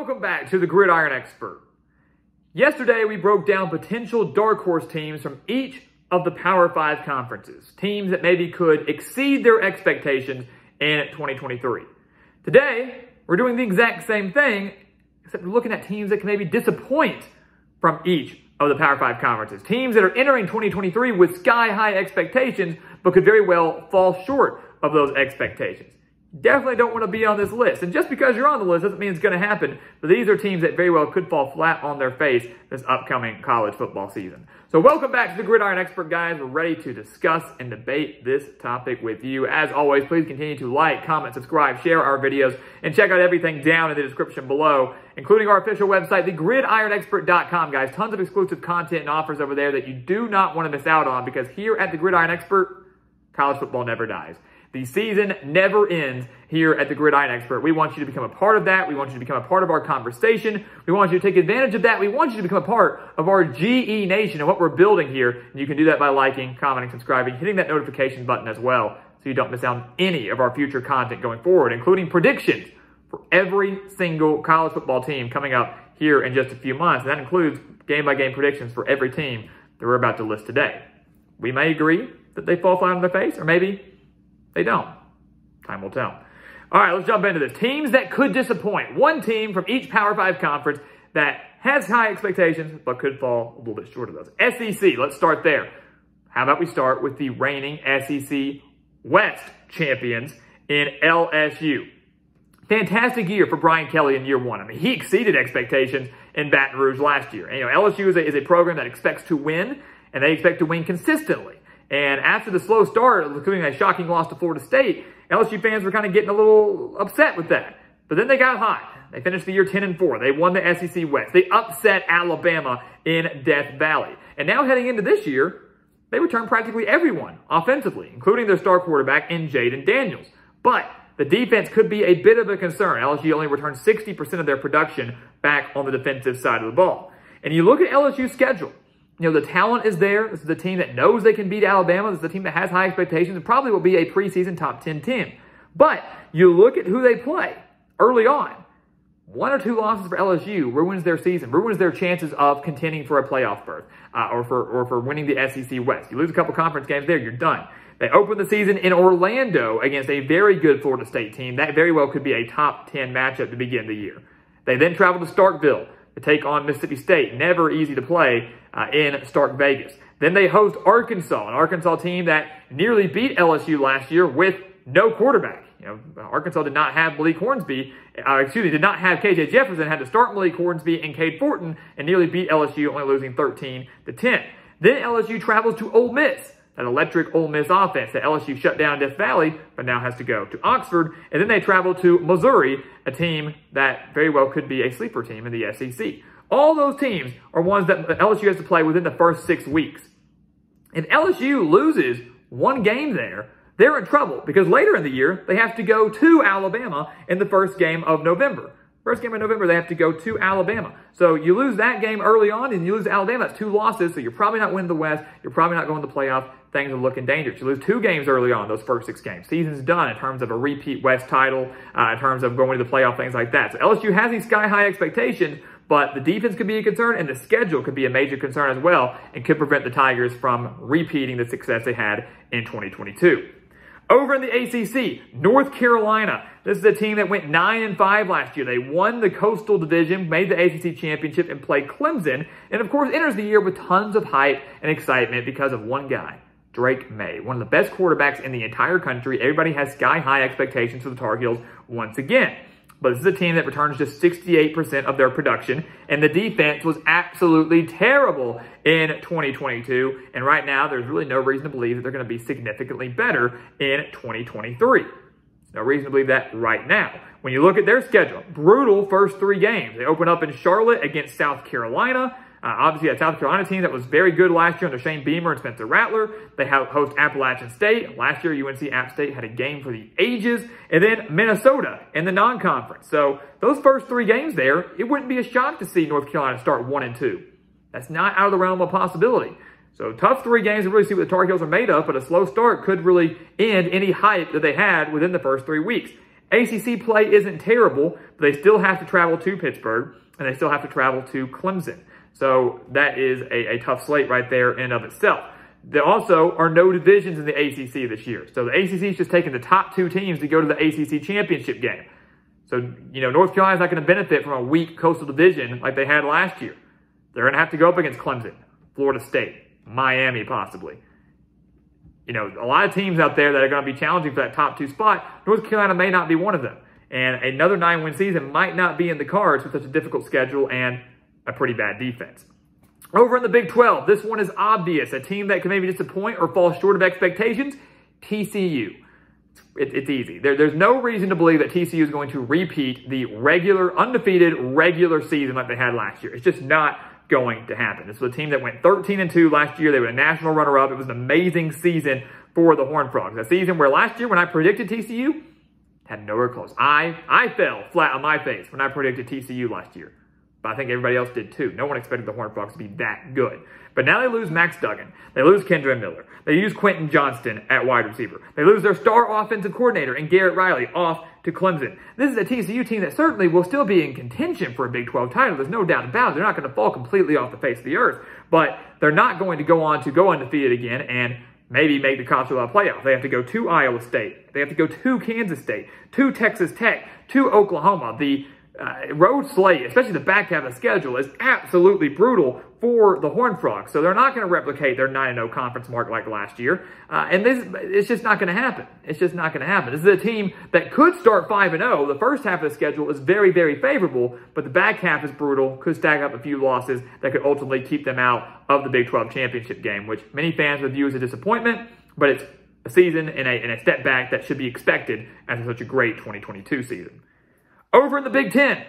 Welcome back to the Gridiron Expert. Yesterday, we broke down potential dark horse teams from each of the Power Five conferences, teams that maybe could exceed their expectations in 2023. Today, we're doing the exact same thing, except we're looking at teams that can maybe disappoint from each of the Power Five conferences. Teams that are entering 2023 with sky high expectations, but could very well fall short of those expectations definitely don't want to be on this list. And just because you're on the list doesn't mean it's going to happen. But these are teams that very well could fall flat on their face this upcoming college football season. So welcome back to the Gridiron Expert, guys. We're ready to discuss and debate this topic with you. As always, please continue to like, comment, subscribe, share our videos, and check out everything down in the description below, including our official website, thegridironexpert.com, guys. Tons of exclusive content and offers over there that you do not want to miss out on because here at the Gridiron Expert, college football never dies. The season never ends here at the Gridiron Expert. We want you to become a part of that. We want you to become a part of our conversation. We want you to take advantage of that. We want you to become a part of our GE Nation and what we're building here. And you can do that by liking, commenting, subscribing, hitting that notification button as well so you don't miss out on any of our future content going forward, including predictions for every single college football team coming up here in just a few months. And that includes game by game predictions for every team that we're about to list today. We may agree that they fall flat on their face, or maybe they don't. Time will tell. All right, let's jump into this. Teams that could disappoint. One team from each Power 5 conference that has high expectations but could fall a little bit short of those. SEC, let's start there. How about we start with the reigning SEC West champions in LSU. Fantastic year for Brian Kelly in year one. I mean, he exceeded expectations in Baton Rouge last year. And, you know, LSU is a, is a program that expects to win, and they expect to win consistently. And after the slow start, including a shocking loss to Florida State, LSU fans were kind of getting a little upset with that. But then they got hot. They finished the year 10 and 4. They won the SEC West. They upset Alabama in Death Valley. And now heading into this year, they return practically everyone offensively, including their star quarterback in Jayden Daniels. But the defense could be a bit of a concern. LSU only returned 60% of their production back on the defensive side of the ball. And you look at LSU's schedule. You know, the talent is there. This is the team that knows they can beat Alabama. This is the team that has high expectations and probably will be a preseason top 10 team. But you look at who they play early on. One or two losses for LSU ruins their season, ruins their chances of contending for a playoff berth uh, or, for, or for winning the SEC West. You lose a couple conference games there, you're done. They open the season in Orlando against a very good Florida State team. That very well could be a top 10 matchup to begin the year. They then travel to Starkville to take on Mississippi State. Never easy to play uh, in Stark Vegas. Then they host Arkansas, an Arkansas team that nearly beat LSU last year with no quarterback. You know, Arkansas did not have Malik Hornsby, uh, excuse me, did not have KJ Jefferson, had to start Malik Hornsby and Cade Fortin and nearly beat LSU, only losing 13 to 10. Then LSU travels to Ole Miss, an electric Ole Miss offense that LSU shut down Death Valley, but now has to go to Oxford. And then they travel to Missouri, a team that very well could be a sleeper team in the SEC. All those teams are ones that LSU has to play within the first six weeks. If LSU loses one game there, they're in trouble because later in the year, they have to go to Alabama in the first game of November. First game of November, they have to go to Alabama. So you lose that game early on and you lose Alabama. That's two losses. So you're probably not winning the West. You're probably not going to the playoff. Things are looking dangerous. You lose two games early on, those first six games. Season's done in terms of a repeat West title, uh, in terms of going to the playoff, things like that. So LSU has these sky high expectations, but the defense could be a concern and the schedule could be a major concern as well and could prevent the Tigers from repeating the success they had in 2022. Over in the ACC, North Carolina. This is a team that went 9 and 5 last year. They won the Coastal Division, made the ACC Championship, and played Clemson. And of course, enters the year with tons of hype and excitement because of one guy, Drake Maye, one of the best quarterbacks in the entire country. Everybody has sky high expectations for the Tar Heels once again. But this is a team that returns just 68% of their production, and the defense was absolutely terrible in 2022. And right now, there's really no reason to believe that they're going to be significantly better in 2023. No reason to believe that right now. When you look at their schedule, brutal first three games. They open up in Charlotte against South Carolina. Uh, obviously, a South Carolina team that was very good last year under Shane Beamer and Spencer Rattler. They have host Appalachian State. Last year, UNC App State had a game for the ages. And then Minnesota in the non-conference. So those first three games there, it wouldn't be a shock to see North Carolina start one and two. That's not out of the realm of possibility. So tough three games to really see what the Tar Heels are made of, but a slow start could really end any hype that they had within the first three weeks. ACC play isn't terrible, but they still have to travel to Pittsburgh and they still have to travel to Clemson. So that is a, a tough slate right there in of itself. There also are no divisions in the ACC this year. So the ACC is just taking the top two teams to go to the ACC championship game. So, you know, North Carolina's not going to benefit from a weak coastal division like they had last year. They're going to have to go up against Clemson, Florida State, Miami possibly. You know, a lot of teams out there that are going to be challenging for that top two spot. North Carolina may not be one of them. And another nine win season might not be in the cards with such a difficult schedule and a pretty bad defense. Over in the Big 12, this one is obvious. A team that can maybe disappoint or fall short of expectations, TCU. It, it's easy. There, there's no reason to believe that TCU is going to repeat the regular, undefeated regular season like they had last year. It's just not going to happen. This was a team that went 13 and 2 last year. They were a national runner up. It was an amazing season for the Horned Frogs. A season where last year, when I predicted TCU, had nowhere close. I, I fell flat on my face when I predicted TCU last year. But I think everybody else did too. No one expected the Horned Frogs to be that good. But now they lose Max Duggan. They lose Kendre Miller. They use Quentin Johnston at wide receiver. They lose their star offensive coordinator and Garrett Riley off to Clemson. This is a TCU team that certainly will still be in contention for a Big 12 title. There's no doubt about it. They're not going to fall completely off the face of the earth. But they're not going to go on to go undefeated again and maybe make the college football playoff. They have to go to Iowa State. They have to go to Kansas State, to Texas Tech, to Oklahoma. The uh, road slate, especially the back half of the schedule, is absolutely brutal for the Horned Frogs. So they're not going to replicate their 9-0 conference mark like last year. Uh, and this, it's just not going to happen. It's just not going to happen. This is a team that could start 5-0. The first half of the schedule is very, very favorable, but the back half is brutal, could stack up a few losses that could ultimately keep them out of the Big 12 championship game, which many fans would view as a disappointment, but it's a season and a, and a step back that should be expected after such a great 2022 season. Over in the Big Ten,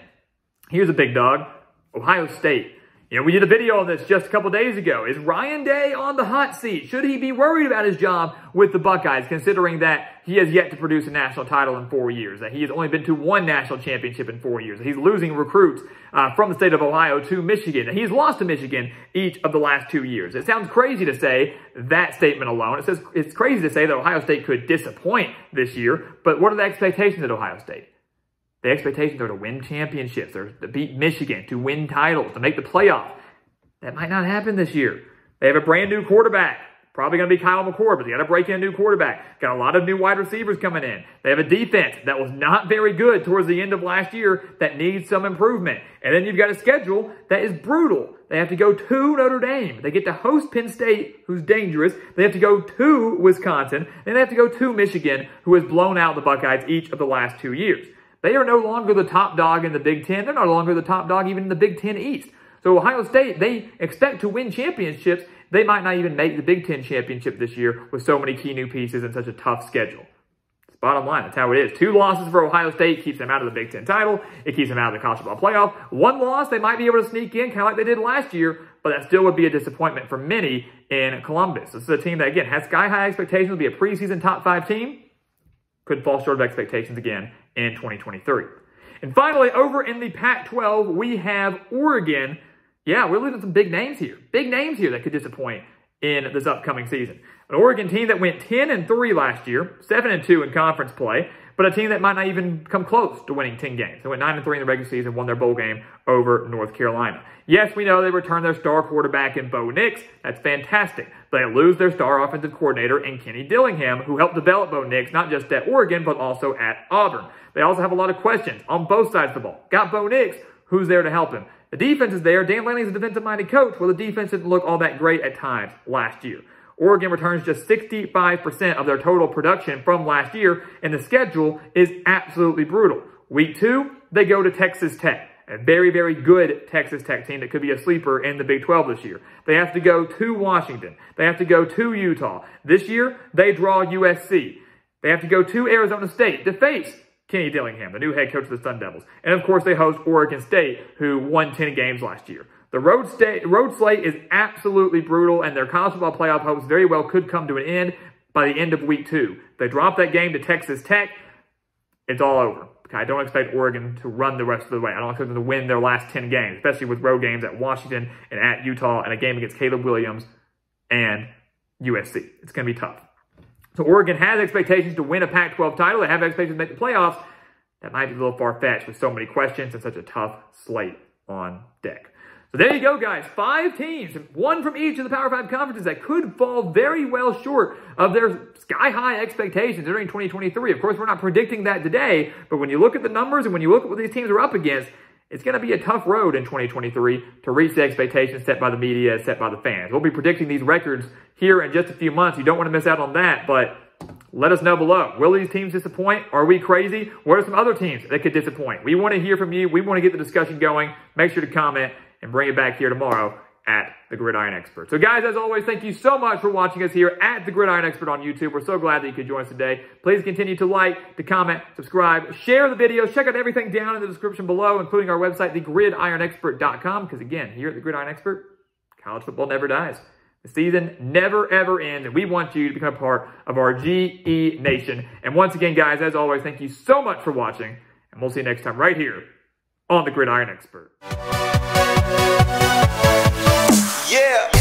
here's a big dog, Ohio State. You know, we did a video on this just a couple days ago. Is Ryan Day on the hot seat? Should he be worried about his job with the Buckeyes, considering that he has yet to produce a national title in four years, that he has only been to one national championship in four years, that he's losing recruits uh, from the state of Ohio to Michigan, that he's lost to Michigan each of the last two years. It sounds crazy to say that statement alone. It says it's crazy to say that Ohio State could disappoint this year, but what are the expectations at Ohio State? The expectations are to win championships, or to beat Michigan, to win titles, to make the playoff. That might not happen this year. They have a brand new quarterback. Probably going to be Kyle McCord, but they got to break in a new quarterback. Got a lot of new wide receivers coming in. They have a defense that was not very good towards the end of last year that needs some improvement. And then you've got a schedule that is brutal. They have to go to Notre Dame. They get to host Penn State, who's dangerous. They have to go to Wisconsin. Then they have to go to Michigan, who has blown out the Buckeyes each of the last two years. They are no longer the top dog in the Big Ten. They're no longer the top dog even in the Big Ten East. So Ohio State, they expect to win championships. They might not even make the Big Ten championship this year with so many key new pieces and such a tough schedule. It's bottom line, that's how it is. Two losses for Ohio State keeps them out of the Big Ten title. It keeps them out of the college football playoff. One loss, they might be able to sneak in, kind of like they did last year, but that still would be a disappointment for many in Columbus. This is a team that, again, has sky-high expectations to be a preseason top five team. Could fall short of expectations again in 2023. And finally, over in the Pac 12, we have Oregon. Yeah, we're losing some big names here. Big names here that could disappoint in this upcoming season. An Oregon team that went 10 and 3 last year, 7 and 2 in conference play, but a team that might not even come close to winning 10 games. They went 9 and 3 in the regular season, and won their bowl game over North Carolina. Yes, we know they returned their star quarterback in Bo Nix. That's fantastic. They lose their star offensive coordinator in Kenny Dillingham, who helped develop Bo Nix not just at Oregon, but also at Auburn. They also have a lot of questions on both sides of the ball. Got Bo Nix, who's there to help him? The defense is there. Dan Lanning's a defensive-minded coach. Well, the defense didn't look all that great at times last year. Oregon returns just 65% of their total production from last year, and the schedule is absolutely brutal. Week two, they go to Texas Tech, a very, very good Texas Tech team that could be a sleeper in the Big 12 this year. They have to go to Washington. They have to go to Utah. This year, they draw USC. They have to go to Arizona State to face Kenny Dillingham, the new head coach of the Sun Devils. And of course, they host Oregon State, who won 10 games last year. The road, road slate is absolutely brutal, and their college football playoff hopes very well could come to an end by the end of week two. They drop that game to Texas Tech, it's all over. Okay, I don't expect Oregon to run the rest of the way. I don't expect them to win their last 10 games, especially with road games at Washington and at Utah and a game against Caleb Williams and USC. It's going to be tough. So Oregon has expectations to win a Pac-12 title. They have expectations to make the playoffs. that might be a little far-fetched with so many questions and such a tough slate on deck. So there you go, guys. Five teams, one from each of the Power Five conferences that could fall very well short of their sky-high expectations during 2023. Of course, we're not predicting that today, but when you look at the numbers and when you look at what these teams are up against, it's going to be a tough road in 2023 to reach the expectations set by the media, set by the fans. We'll be predicting these records here in just a few months. You don't want to miss out on that, but let us know below. Will these teams disappoint? Are we crazy? What are some other teams that could disappoint? We want to hear from you. We want to get the discussion going. Make sure to comment and bring it back here tomorrow at the Gridiron Expert. So guys, as always, thank you so much for watching us here at the Gridiron Expert on YouTube. We're so glad that you could join us today. Please continue to like, to comment, subscribe, share the videos. Check out everything down in the description below, including our website, thegridironexpert.com. Because again, here at the Gridiron Expert, college football never dies. The season never, ever ends, and we want you to become a part of our GE Nation. And once again, guys, as always, thank you so much for watching, and we'll see you next time right here on the Gridiron Expert. Yeah.